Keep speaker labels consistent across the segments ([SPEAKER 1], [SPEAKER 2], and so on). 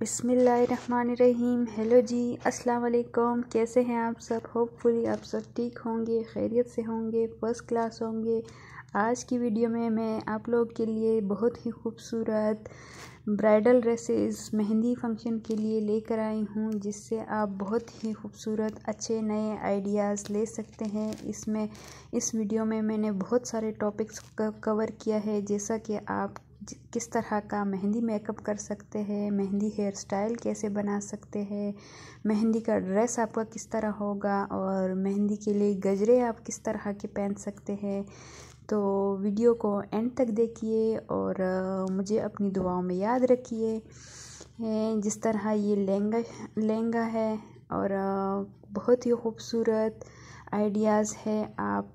[SPEAKER 1] बिसमीम हेलो जी अस्सलाम वालेकुम कैसे हैं आप सब? होपफुली आप सब ठीक होंगे, खैरियत से होंगे, फ़र्स्ट क्लास होंगे। आज की वीडियो में मैं आप लोग के लिए बहुत ही खूबसूरत ब्राइडल ड्रेसेस मेहंदी फ़ंक्शन के लिए लेकर आई हूँ, जिससे आप बहुत ही खूबसूरत अच्छे नए आइडियाज़ ले सकते हैं। इसमें, इस वीडियो में मैंने बहुत सारे टॉपिक्स कवर किया है, जैसा कि आप किस तरह का मेहंदी मेकअप कर सकते हैं, मेहंदी हेयर स्टाइल कैसे बना सकते हैं, मेहंदी का ड्रेस आपका किस तरह होगा और मेहंदी के लिए गजरे आप किस तरह के पहन सकते हैं। तो वीडियो को एंड तक देखिए और मुझे अपनी दुआओं में याद रखिए। जिस तरह ये लहंगा लहंगा है और बहुत ही खूबसूरत आइडियाज़ है, आप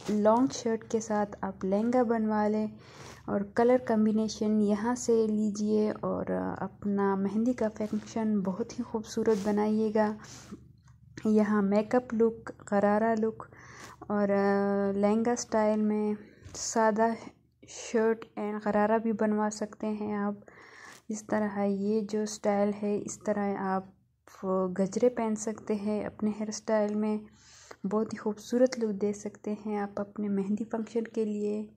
[SPEAKER 1] लॉन्ग शर्ट के साथ आप लहंगा बनवा लें और कलर कम्बिनेशन यहाँ से लीजिए और अपना मेहंदी का फ़ंक्शन बहुत ही खूबसूरत बनाइएगा। यहाँ मेकअप लुक गरारा लुक और लहंगा स्टाइल में सादा शर्ट एंड गरारा भी बनवा सकते हैं आप। इस तरह ये जो स्टाइल है, इस तरह आप गजरे पहन सकते हैं अपने हेयर स्टाइल में। बहुत ही खूबसूरत लुक दे सकते हैं आप अपने मेहंदी फ़ंक्शन के लिए।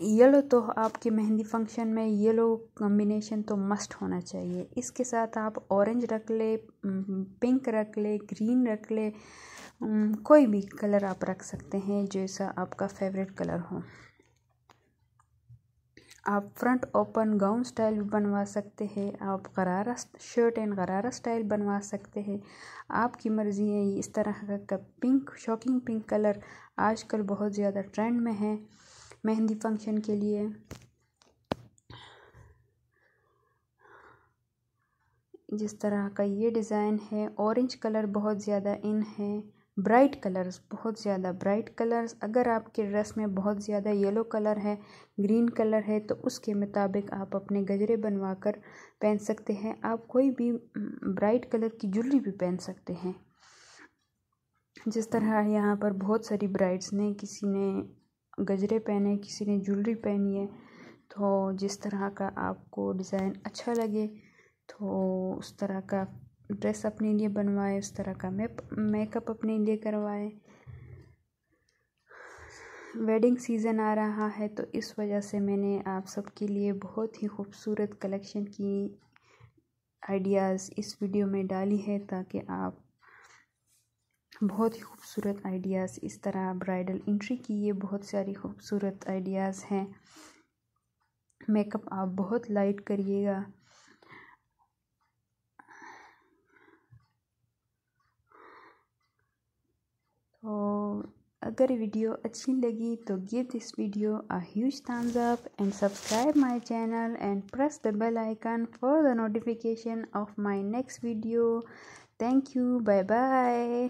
[SPEAKER 1] येलो तो आपके मेहंदी फ़ंक्शन में येलो कॉम्बिनेशन तो मस्ट होना चाहिए। इसके साथ आप ऑरेंज रख ले पिंक रख ले ग्रीन रख ले कोई भी कलर आप रख सकते हैं, जैसा आपका फेवरेट कलर हो। आप फ्रंट ओपन गाउन स्टाइल भी बनवा सकते हैं, आप गरारा शर्ट एंड गरारा स्टाइल बनवा सकते हैं। आपकी मर्ज़ी है, इस तरह का पिंक शॉकिंग पिंक कलर आजकल बहुत ज़्यादा ट्रेंड में है, मेहंदी फ़ंक्शन के लिए। जिस तरह का ये डिज़ाइन है ऑरेंज कलर बहुत ज़्यादा इन है। ब्राइट कलर्स, बहुत ज़्यादा ब्राइट कलर्स। अगर आपके ड्रेस में बहुत ज़्यादा येलो कलर है, ग्रीन कलर है तो उसके मुताबिक आप अपने गजरे बनवा कर पहन सकते हैं। आप कोई भी ब्राइट कलर की ज्वेलरी भी पहन सकते हैं। जिस तरह यहाँ पर बहुत सारी ब्राइड्स ने, किसी ने गजरे पहने, किसी ने ज्वेलरी पहनी है तो जिस तरह का आपको डिज़ाइन अच्छा लगे तो उस तरह का ड्रेस अपने लिए बनवाए, उस तरह का मेकअप अपने लिए करवाए। वेडिंग सीज़न आ रहा है तो इस वजह से मैंने आप सबके लिए बहुत ही खूबसूरत कलेक्शन की आइडियाज़ इस वीडियो में डाली है, ताकि आप बहुत ही खूबसूरत आइडियाज़ इस तरह ब्राइडल इंट्री की ये बहुत सारी खूबसूरत आइडियाज़ हैं। मेकअप आप बहुत लाइट करिएगा तो अगर वीडियो अच्छी लगी तो give this video a huge thumbs up and subscribe my channel and press the bell icon for the notification of my next video thank you bye bye